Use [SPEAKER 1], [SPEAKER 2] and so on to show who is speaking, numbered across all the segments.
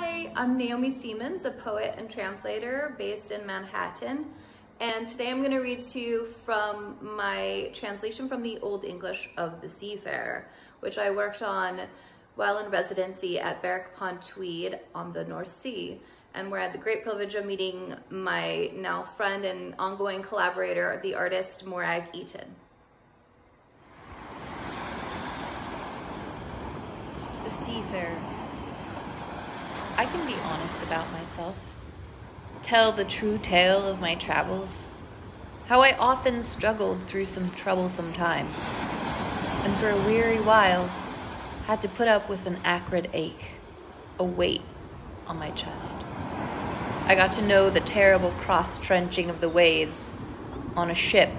[SPEAKER 1] Hi, I'm Gnaomi Siemens, a poet and translator based in Manhattan. And today I'm going to read to you from my translation from the Old English of the Seafarer, which I worked on while in residency at Berwick upon Tweed on the North Sea, and where I had the great privilege of meeting my now friend and ongoing collaborator, the artist Morag Eaton.
[SPEAKER 2] The Seafarer. I can be honest about myself, tell the true tale of my travels, how I often struggled through some troublesome times, and for a weary while had to put up with an acrid ache, a weight on my chest. I got to know the terrible cross trenching of the waves on a ship,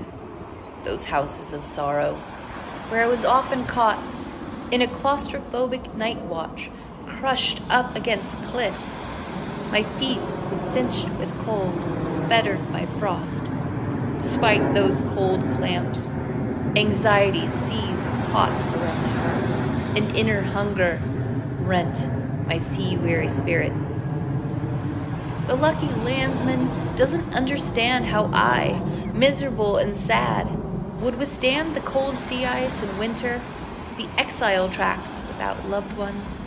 [SPEAKER 2] those houses of sorrow, where I was often caught in a claustrophobic night watch crushed up against cliffs, my feet cinched with cold, fettered by frost. Despite those cold clamps, anxiety seethed hot around my heart, and inner hunger rent my sea weary spirit. The lucky landsman doesn't understand how I, miserable and sad, would withstand the cold sea ice in winter, the exile tracks without loved ones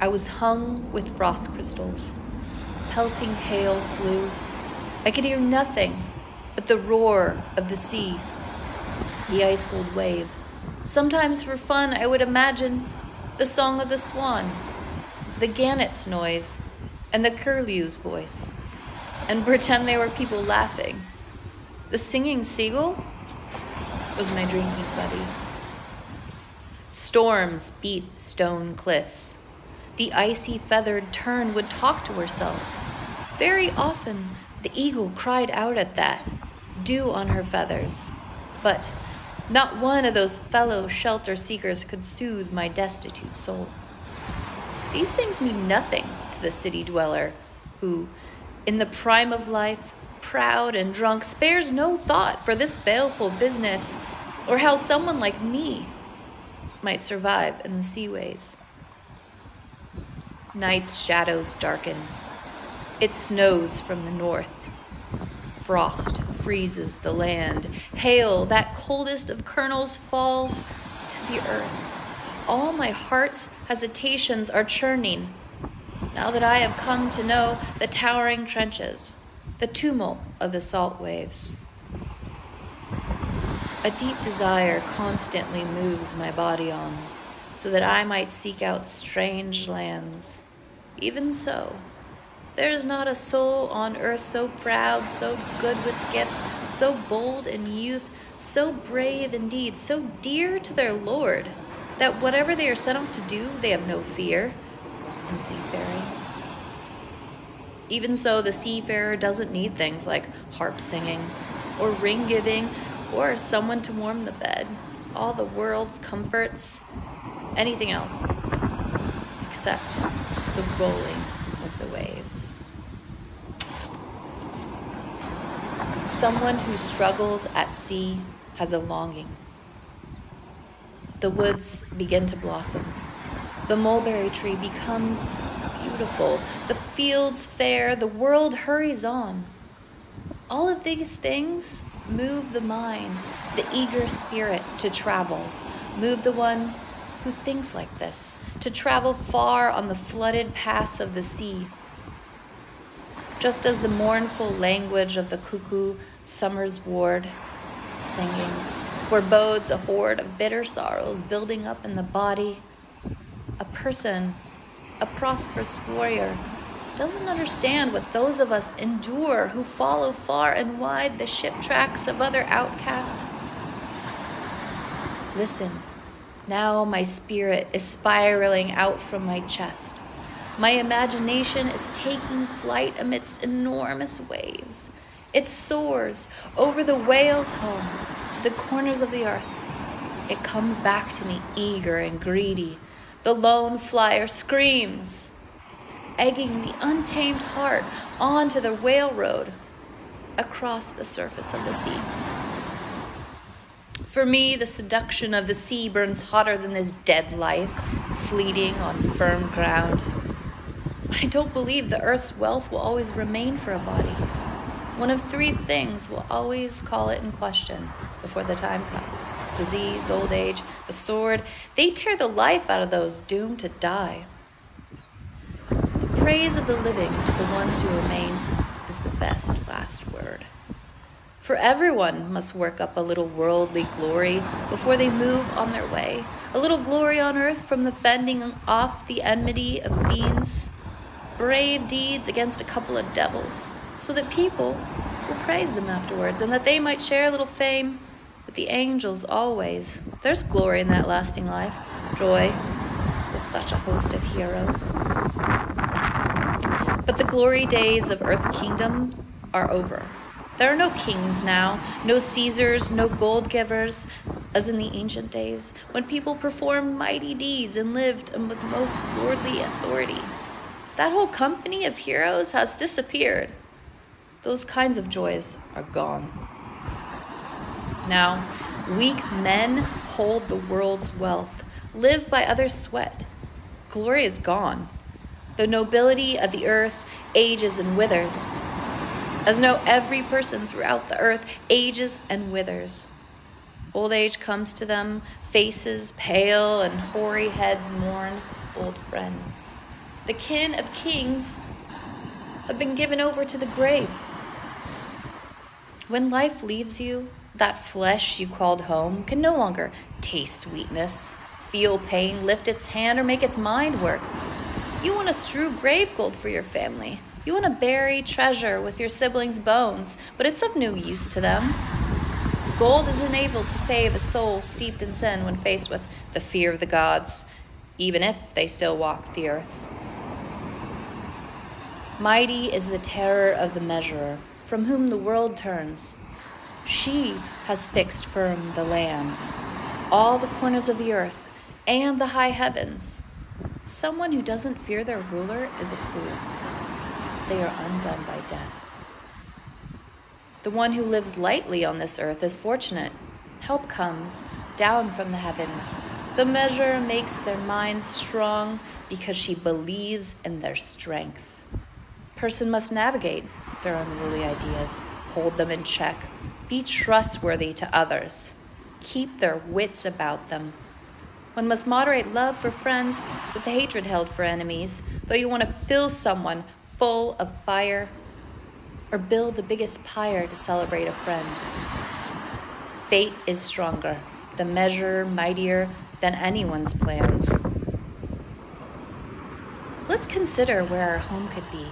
[SPEAKER 2] I was hung with frost crystals. Pelting hail flew. I could hear nothing but the roar of the sea, the ice cold wave. Sometimes for fun, I would imagine the song of the swan, the gannet's noise, and the curlew's voice, and pretend they were people laughing. The singing seagull was my drinking buddy. Storms beat stone cliffs the icy feathered tern would talk to herself. Very often, the eagle cried out at that, dew on her feathers. But not one of those fellow shelter seekers could soothe my destitute soul. These things mean nothing to the city dweller who, in the prime of life, proud and drunk, spares no thought for this baleful business or how someone like me might survive in the seaways. Night's shadows darken. It snows from the north. Frost freezes the land. Hail, that coldest of kernels, falls to the earth. All my heart's hesitations are churning now that I have come to know the towering trenches, the tumult of the salt waves. A deep desire constantly moves my body on, so that I might seek out strange lands even so, there is not a soul on earth so proud, so good with gifts, so bold in youth, so brave indeed, so dear to their Lord, that whatever they are sent off to do, they have no fear in seafaring. Even so, the seafarer doesn't need things like harp singing, or ring giving, or someone to warm the bed, all the world's comforts, anything else, except the rolling of the waves. Someone who struggles at sea has a longing. The woods begin to blossom. The mulberry tree becomes beautiful. The fields fair. The world hurries on. All of these things move the mind, the eager spirit to travel, move the one who thinks like this to travel far on the flooded paths of the sea. Just as the mournful language of the cuckoo, summer's ward, singing, forebodes a horde of bitter sorrows building up in the body, a person, a prosperous warrior, doesn't understand what those of us endure who follow far and wide the ship tracks of other outcasts. Listen now my spirit is spiraling out from my chest. My imagination is taking flight amidst enormous waves. It soars over the whale's home to the corners of the earth. It comes back to me eager and greedy. The lone flyer screams, egging the untamed heart onto the whale road across the surface of the sea. For me, the seduction of the sea burns hotter than this dead life, fleeting on firm ground. I don't believe the earth's wealth will always remain for a body. One of three things will always call it in question before the time comes disease, old age, the sword. They tear the life out of those doomed to die. The praise of the living to the ones who remain is the best last. For everyone must work up a little worldly glory before they move on their way, a little glory on earth from the fending off the enmity of fiends, brave deeds against a couple of devils so that people will praise them afterwards, and that they might share a little fame with the angels always. There's glory in that lasting life, joy with such a host of heroes. But the glory days of Earth's kingdom are over. There are no kings now, no Caesars, no gold givers, as in the ancient days, when people performed mighty deeds and lived with most lordly authority. That whole company of heroes has disappeared. Those kinds of joys are gone. Now, weak men hold the world's wealth, live by others' sweat. Glory is gone. The nobility of the earth ages and withers. As know every person throughout the earth ages and withers. Old age comes to them, faces pale and hoary heads mourn old friends. The kin of kings have been given over to the grave. When life leaves you, that flesh you called home can no longer taste sweetness, feel pain, lift its hand, or make its mind work. You want to strew grave gold for your family. You want to bury treasure with your siblings' bones, but it's of no use to them. Gold is unable to save a soul steeped in sin when faced with the fear of the gods, even if they still walk the earth. Mighty is the terror of the measurer, from whom the world turns. She has fixed firm the land, all the corners of the earth, and the high heavens. Someone who doesn't fear their ruler is a fool. They are undone by death. The one who lives lightly on this earth is fortunate. Help comes down from the heavens. The measure makes their minds strong because she believes in their strength person must navigate their unruly ideas, hold them in check, be trustworthy to others, keep their wits about them. One must moderate love for friends with the hatred held for enemies, though you want to fill someone full of fire or build the biggest pyre to celebrate a friend. Fate is stronger, the measure mightier than anyone's plans. Let's consider where our home could be.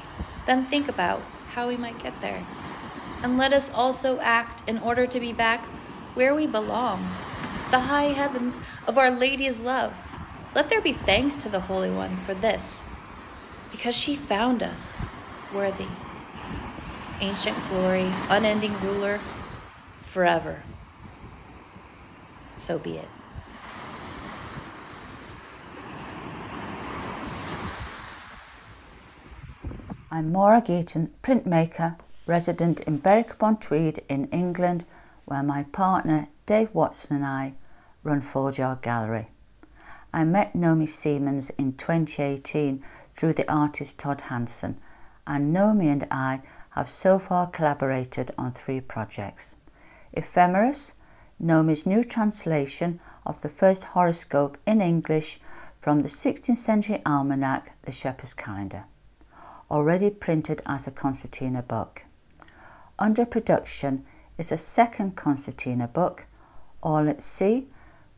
[SPEAKER 2] Then think about how we might get there. And let us also act in order to be back where we belong, the high heavens of Our Lady's love. Let there be thanks to the Holy One for this, because she found us worthy. Ancient glory, unending ruler, forever. So be it.
[SPEAKER 3] I'm Morag Eaton, printmaker, resident in Berwick-upon-Tweed in England, where my partner Dave Watson and I run Forge Gallery. I met Gnaomi Siemens in 2018 through the artist Todd Hansen, and Gnaomi and I have so far collaborated on three projects. Ephemeris, Gnaomi's new translation of the first horoscope in English from the 16th century almanac, The Shepherd's Calendar already printed as a concertina book. Under production is a second concertina book, All at Sea,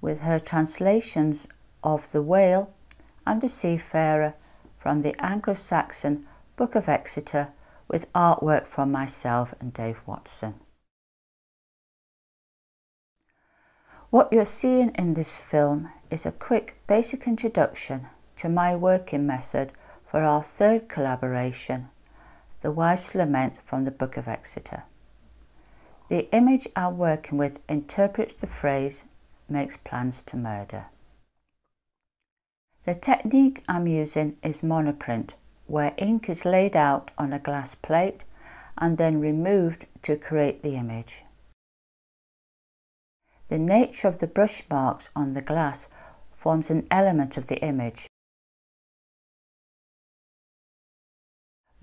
[SPEAKER 3] with her translations of The Whale and The Seafarer from the Anglo-Saxon Book of Exeter with artwork from myself and Dave Watson. What you're seeing in this film is a quick basic introduction to my working method for our third collaboration, The Wife's Lament from the Book of Exeter. The image I'm working with interprets the phrase, makes plans to murder. The technique I'm using is monoprint, where ink is laid out on a glass plate and then removed to create the image. The nature of the brush marks on the glass forms an element of the image.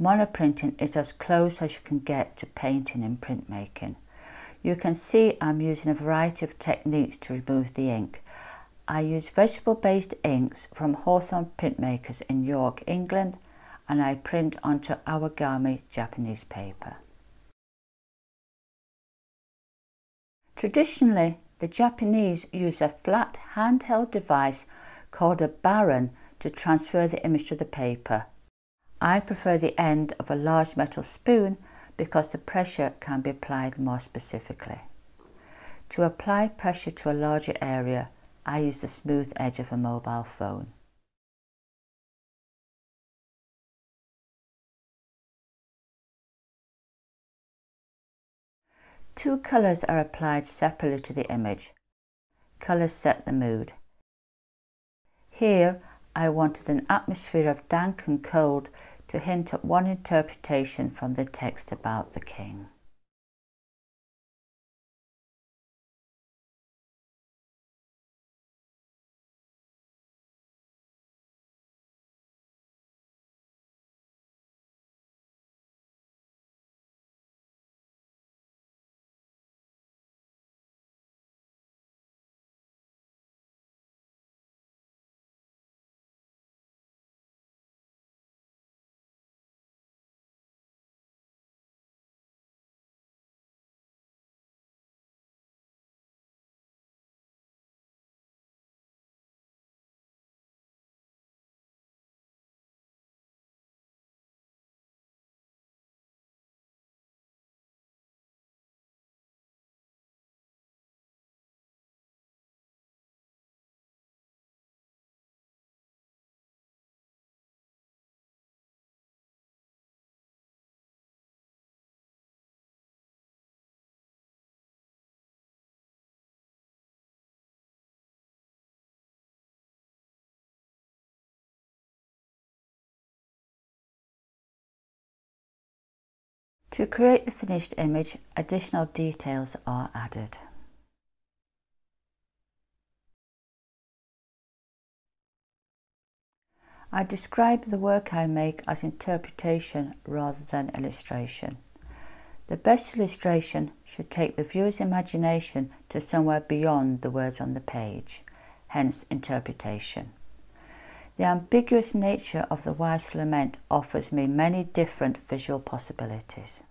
[SPEAKER 3] Monoprinting is as close as you can get to painting in printmaking. You can see I'm using a variety of techniques to remove the ink. I use vegetable-based inks from Hawthorn Printmakers in York, England, and I print onto origami Japanese paper. Traditionally, the Japanese use a flat handheld device called a baren to transfer the image to the paper. I prefer the end of a large metal spoon because the pressure can be applied more specifically. To apply pressure to a larger area, I use the smooth edge of a mobile phone. Two colours are applied separately to the image. Colours set the mood. Here, I wanted an atmosphere of dank and cold to hint at one interpretation from the text about the king. To create the finished image, additional details are added. I describe the work I make as interpretation rather than illustration. The best illustration should take the viewer's imagination to somewhere beyond the words on the page, hence interpretation. The ambiguous nature of the wife's lament offers me many different visual possibilities.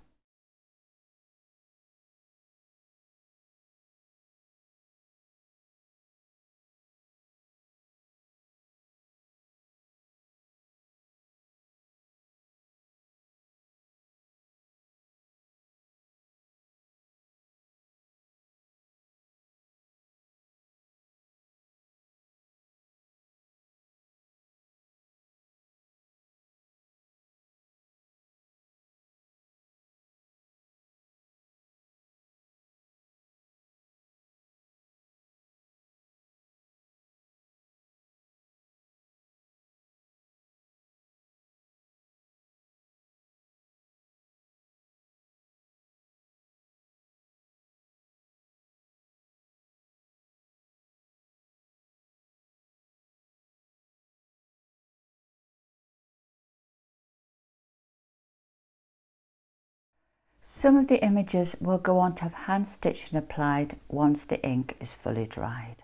[SPEAKER 3] Some of the images will go on to have hand stitching applied once the ink is fully dried.